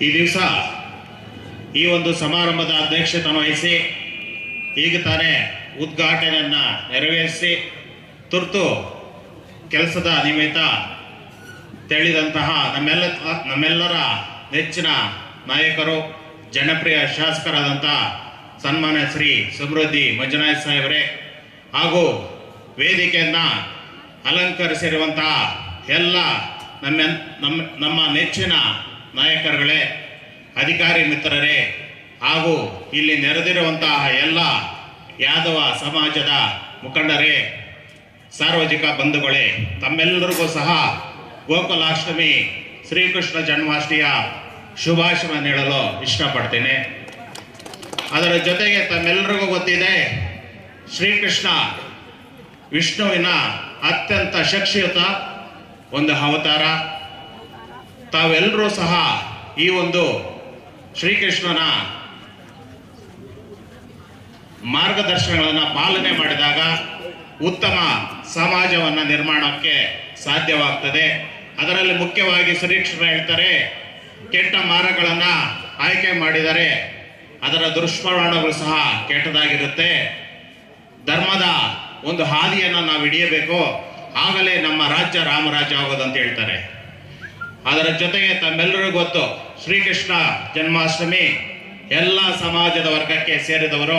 ಈ ದಿವಸ ಈ ಒಂದು ಸಮಾರಂಭದ ಅಧ್ಯಕ್ಷತೆ ವಹಿಸಿ ಈಗ ತಾನೇ ಉದ್ಘಾಟನೆಯನ್ನ ನೆರವೇರಿಸಿ ತುರ್ತು ಕೆಲಸದ ನಿಮಿತ್ತ ತೆಳಿದಂತಹ ನಮ್ಮೆಲ್ಲ ನಮ್ಮೆಲ್ಲರ ನೆಚ್ಚಿನ ನಾಯಕರು, ಜನಪ್ರಿಯ ಶಾಸಕರಾದಂಥ ಸನ್ಮಾನ್ಯ ಶ್ರೀ ಸಮೃದ್ಧಿ ಮಂಜುನಾಥ್ ಸಾಹೇಬರೇ ಹಾಗೂ ವೇದಿಕೆಯನ್ನ ಅಲಂಕರಿಸಿರುವಂತಹ ಎಲ್ಲ ನಮ್ಮ ನಮ್ಮ ನಮ್ಮ ನೆಚ್ಚಿನ ನಾಯಕರುಗಳೇ, ಅಧಿಕಾರಿ ಮಿತ್ರರೇ, ಹಾಗೂ ಇಲ್ಲಿ ನೆರೆದಿರುವಂತಹ ಎಲ್ಲ ಯಾದವ ಸಮಾಜದ ಮುಖಂಡರೇ, ಸಾರ್ವಜನಿಕ ಬಂಧುಗಳೇ, ತಮ್ಮೆಲ್ಲರಿಗೂ ಸಹ ಗೋಕುಲಾಷ್ಟಮಿ, ಶ್ರೀಕೃಷ್ಣ ಜನ್ಮಾಷ್ಟಮಿಯ ಶುಭಾಶಯ ನೀಡಲು ಇಷ್ಟಪಡ್ತೇನೆ. ಅದರ ಜೊತೆಗೆ ತಮ್ಮೆಲ್ಲರಿಗೂ ಗೊತ್ತಿದೆ, ಶ್ರೀಕೃಷ್ಣ ವಿಷ್ಣುವಿನ ಅತ್ಯಂತ ಶಕ್ತಿಯುತ ಒಂದು ಅವತಾರ. ತಾವೆಲ್ಲರೂ ಸಹ ಈ ಒಂದು ಶ್ರೀಕೃಷ್ಣನ ಮಾರ್ಗದರ್ಶನಗಳನ್ನು ಪಾಲನೆ ಮಾಡಿದಾಗ ಉತ್ತಮ ಸಮಾಜವನ್ನು ನಿರ್ಮಾಣಕ್ಕೆ ಸಾಧ್ಯವಾಗ್ತದೆ. ಅದರಲ್ಲಿ ಮುಖ್ಯವಾಗಿ ಶ್ರೀಕೃಷ್ಣ ಹೇಳ್ತಾರೆ, ಕೆಟ್ಟ ಮಾರ್ಗಗಳನ್ನು ಆಯ್ಕೆ ಮಾಡಿದರೆ ಅದರ ದುಷ್ಪರಿಣಾಮಗಳು ಸಹ ಕೆಟ್ಟದಾಗಿರುತ್ತೆ. ಧರ್ಮದ ಒಂದು ಹಾದಿಯನ್ನು ನಾವು ಹಿಡಿಯಬೇಕು ಆಗಲೇ ನಮ್ಮ ರಾಜ್ಯ ರಾಮರಾಜ್ಯ ಆಗೋದಂತ ಹೇಳ್ತಾರೆ. ಅದರ ಜೊತೆಗೆ ತಮ್ಮೆಲ್ಲರಿಗೂ ಗೊತ್ತು, ಶ್ರೀಕೃಷ್ಣ ಜನ್ಮಾಷ್ಟಮಿ ಎಲ್ಲ ಸಮಾಜದ ವರ್ಗಕ್ಕೆ ಸೇರಿದವರು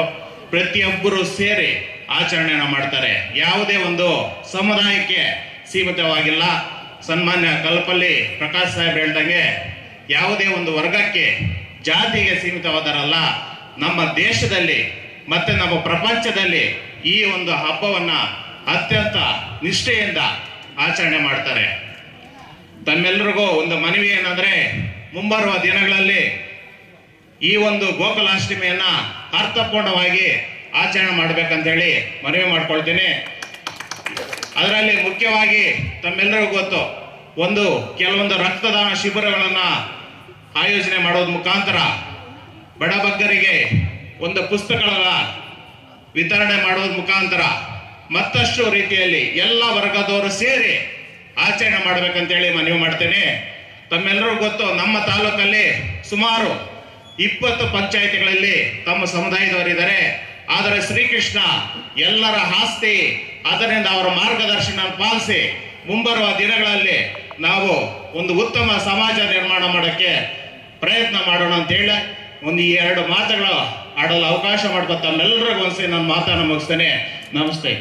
ಪ್ರತಿಯೊಬ್ಬರು ಸೇರಿ ಆಚರಣೆಯನ್ನು ಮಾಡ್ತಾರೆ. ಯಾವುದೇ ಒಂದು ಸಮುದಾಯಕ್ಕೆ ಸೀಮಿತವಾಗಿಲ್ಲ. ಸನ್ಮಾನ್ಯ ಕಲ್ಪಲ್ಲಿ ಪ್ರಕಾಶ್ ಸಾಹೇಬ್ ಹೇಳ್ದಂಗೆ ಯಾವುದೇ ಒಂದು ವರ್ಗಕ್ಕೆ ಜಾತಿಗೆ ಸೀಮಿತವಾದರಲ್ಲ, ನಮ್ಮ ದೇಶದಲ್ಲಿ ಮತ್ತೆ ನಮ್ಮ ಪ್ರಪಂಚದಲ್ಲಿ ಈ ಒಂದು ಹಬ್ಬವನ್ನ ಅತ್ಯಂತ ನಿಷ್ಠೆಯಿಂದ ಆಚರಣೆ ಮಾಡ್ತಾರೆ. ತಮ್ಮೆಲ್ಲರಿಗೂ ಒಂದು ಮನವಿ ಏನಂದ್ರೆ, ಮುಂಬರುವ ದಿನಗಳಲ್ಲಿ ಈ ಒಂದು ಗೋಕುಲಾಷ್ಟಮಿಯನ್ನ ಅರ್ಥಪೂರ್ಣವಾಗಿ ಆಚರಣೆ ಮಾಡ್ಬೇಕಂತ ಹೇಳಿ ಮನವಿ ಮಾಡ್ಕೊಳ್ತೀನಿ. ಅದರಲ್ಲಿ ಮುಖ್ಯವಾಗಿ ತಮ್ಮೆಲ್ಲರಿಗೂ ಗೊತ್ತು, ಒಂದು ಕೆಲವೊಂದು ರಕ್ತದಾನ ಶಿಬಿರಗಳನ್ನು ಆಯೋಜನೆ ಮಾಡೋದ್ ಮುಖಾಂತರ ಬಡಬಗ್ಗರಿಗೆ ಒಂದು ಪುಸ್ತಕಗಳ ವಿತರಣೆ ಮಾಡೋದ್ ಮುಖಾಂತರ ಮತ್ತಷ್ಟು ರೀತಿಯಲ್ಲಿ ಎಲ್ಲ ವರ್ಗದವರು ಸೇರಿ ಆಚರಣೆ ಮಾಡ್ಬೇಕಂತೇಳಿ ಮನವಿ ಮಾಡ್ತೇನೆ. ತಮ್ಮೆಲ್ಲರೂ ಗೊತ್ತು, ನಮ್ಮ ತಾಲೂಕಲ್ಲಿ ಸುಮಾರು ಇಪ್ಪತ್ತು ಪಂಚಾಯಿತಿಗಳಲ್ಲಿ ತಮ್ಮ ಸಮುದಾಯದವರಿದ್ದಾರೆ ಆದರೆ ಶ್ರೀಕೃಷ್ಣ ಎಲ್ಲರ ಆಸ್ತಿ, ಅದರಿಂದ ಅವರ ಮಾರ್ಗದರ್ಶನ ಪಾಲಿಸಿ ಮುಂಬರುವ ದಿನಗಳಲ್ಲಿ ನಾವು ಒಂದು ಉತ್ತಮ ಸಮಾಜ ನಿರ್ಮಾಣ ಮಾಡೋಕ್ಕೆ ಪ್ರಯತ್ನ ಮಾಡೋಣ ಅಂತ ಹೇಳಿ ಒಂದು ಎರಡು ಮಾತುಗಳು ಆಡಲು ಅವಕಾಶ ಮಾಡ್ಕೊತ ತಮ್ಮೆಲ್ಲರಿಗೂ ಒಂದ್ಸರಿ ನಾನು ಮಾತನ್ನು ಮುಗಿಸ್ತೇನೆ. ನಮಸ್ತೆ.